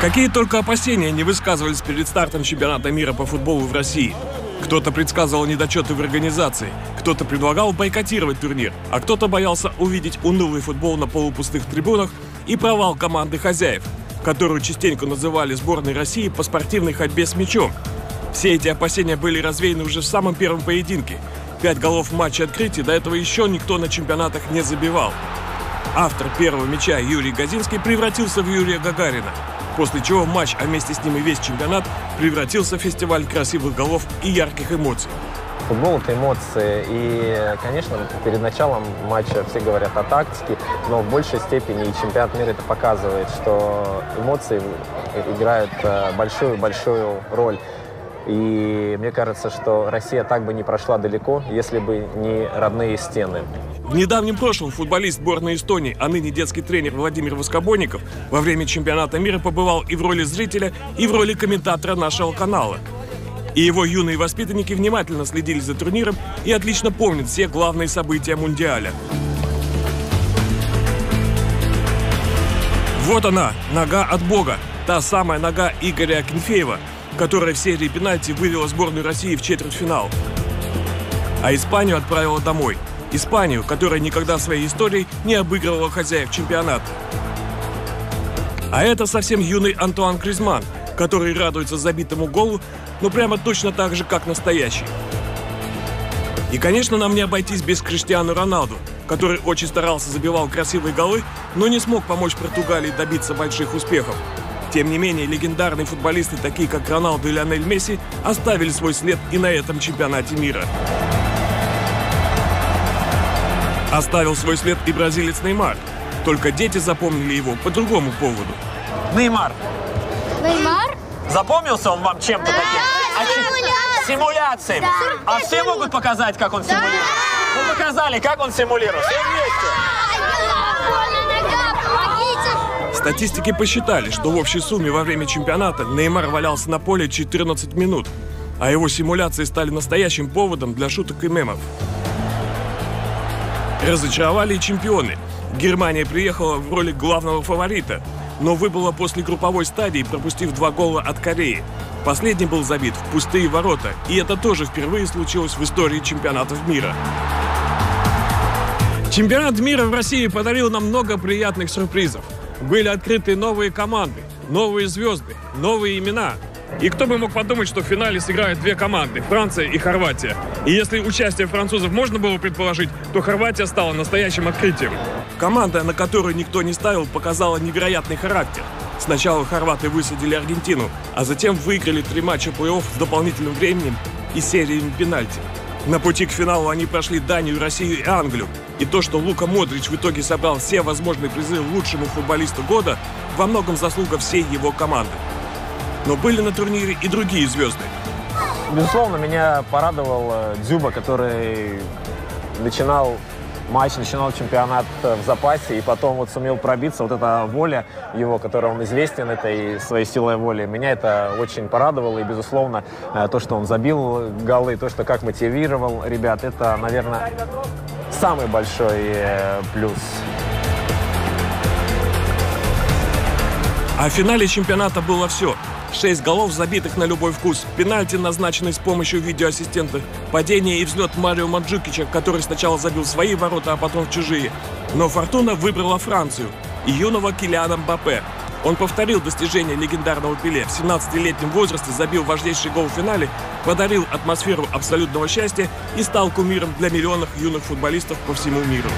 Какие только опасения не высказывались перед стартом чемпионата мира по футболу в России. Кто-то предсказывал недочеты в организации, кто-то предлагал бойкотировать турнир, а кто-то боялся увидеть унылый футбол на полупустых трибунах и провал команды хозяев, которую частенько называли сборной России по спортивной ходьбе с мячом. Все эти опасения были развеяны уже в самом первом поединке. Пять голов в матче открытия до этого еще никто на чемпионатах не забивал. Автор первого мяча Юрий Газинский превратился в Юрия Гагарина – после чего матч, а вместе с ним и весь чемпионат, превратился в фестиваль красивых голов и ярких эмоций. Футбол – это эмоции. И, конечно, перед началом матча все говорят о тактике, но в большей степени и чемпионат мира это показывает, что эмоции играют э, большую-большую роль. И мне кажется, что Россия так бы не прошла далеко, если бы не родные стены. В недавнем прошлом футболист сборной Эстонии, а ныне детский тренер Владимир Воскобойников во время чемпионата мира побывал и в роли зрителя, и в роли комментатора нашего канала. И его юные воспитанники внимательно следили за турниром и отлично помнят все главные события Мундиаля. Вот она, нога от Бога. Та самая нога Игоря Акинфеева, которая в серии пенальти вывела сборную России в четвертьфинал. А Испанию отправила домой – Испанию, которая никогда в своей истории не обыгрывала хозяев чемпионата. А это совсем юный Антуан Кризман, который радуется забитому голу, но прямо точно так же, как настоящий. И, конечно, нам не обойтись без Криштиану Роналду, который очень старался, забивал красивые голы, но не смог помочь Португалии добиться больших успехов. Тем не менее, легендарные футболисты, такие как Роналду и Лионель Месси, оставили свой след и на этом чемпионате мира. Оставил свой след и бразилец Неймар. Только дети запомнили его по другому поводу. Неймар. Неймар? Запомнился он вам чем-то таким? А? Симуляцией. Да. А все могут показать, как он симулирует? Мы показали, как он симулирует. Все вместе. Статистики посчитали, что в общей сумме во время чемпионата Неймар валялся на поле 14 минут, а его симуляции стали настоящим поводом для шуток и мемов. Разочаровали и чемпионы. Германия приехала в роли главного фаворита, но выбыла после групповой стадии, пропустив два гола от Кореи. Последний был забит в пустые ворота, и это тоже впервые случилось в истории чемпионатов мира. Чемпионат мира в России подарил нам много приятных сюрпризов. Были открыты новые команды, новые звезды, новые имена – и кто бы мог подумать, что в финале сыграют две команды – Франция и Хорватия. И если участие французов можно было предположить, то Хорватия стала настоящим открытием. Команда, на которую никто не ставил, показала невероятный характер. Сначала хорваты высадили Аргентину, а затем выиграли три матча плей-офф с дополнительным временем и сериями пенальти. На пути к финалу они прошли Данию, Россию и Англию. И то, что Лука Модрич в итоге собрал все возможные призы лучшему футболисту года, во многом заслуга всей его команды. Но были на турнире и другие звезды. Безусловно, меня порадовал э, Дзюба, который начинал матч, начинал чемпионат э, в запасе и потом вот сумел пробиться. Вот эта воля его, которой он известен этой своей силой воли, меня это очень порадовало. И, безусловно, э, то, что он забил голы, то, что как мотивировал ребят, это, наверное, самый большой плюс. А в финале чемпионата было все. Шесть голов, забитых на любой вкус, пенальти, назначенный с помощью видеоассистента, падение и взлет Марио Манджукича, который сначала забил свои ворота, а потом в чужие. Но Фортуна выбрала Францию и юного Килиана Мбаппе. Он повторил достижение легендарного Пеле. В 17-летнем возрасте забил важнейший гол в финале, подарил атмосферу абсолютного счастья и стал кумиром для миллионов юных футболистов по всему миру.